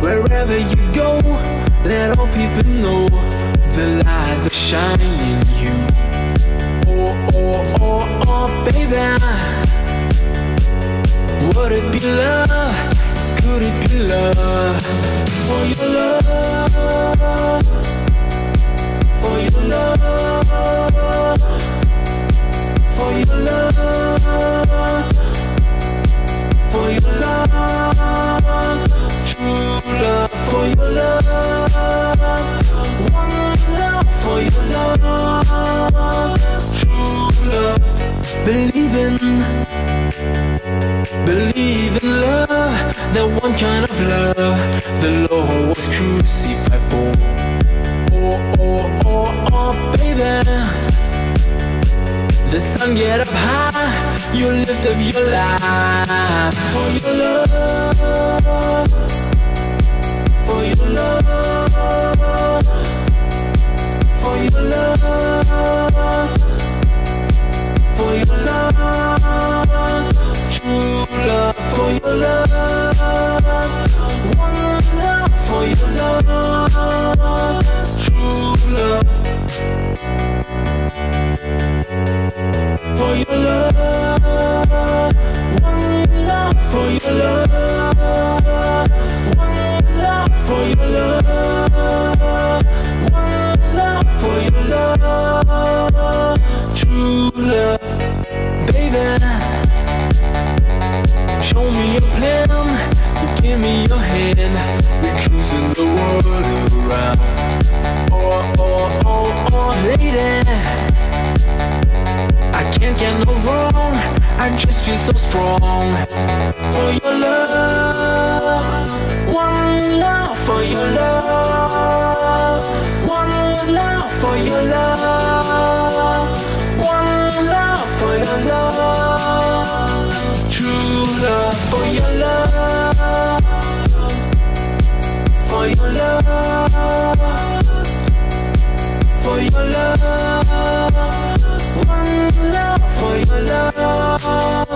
Wherever you go, let all people know the light that shine in you. Oh, oh, oh, oh, for your love, one love, for your love, true love, believe in. Believe in love, that one kind of love the Lord was crucified for. Oh, oh, oh, oh, baby. The sun get up high, you lift up your life for your love, for your love, for your love, for your love, true love, for your love, one love for your love, true love. For your love, one love for your love, for your love, one love for your love, true love, baby. Show me your plan, give me your hand, we're cruising the world around. Oh, oh, oh, oh, lady. I can't get no wrong. I just feel so strong for your love. for your love, one love for your love.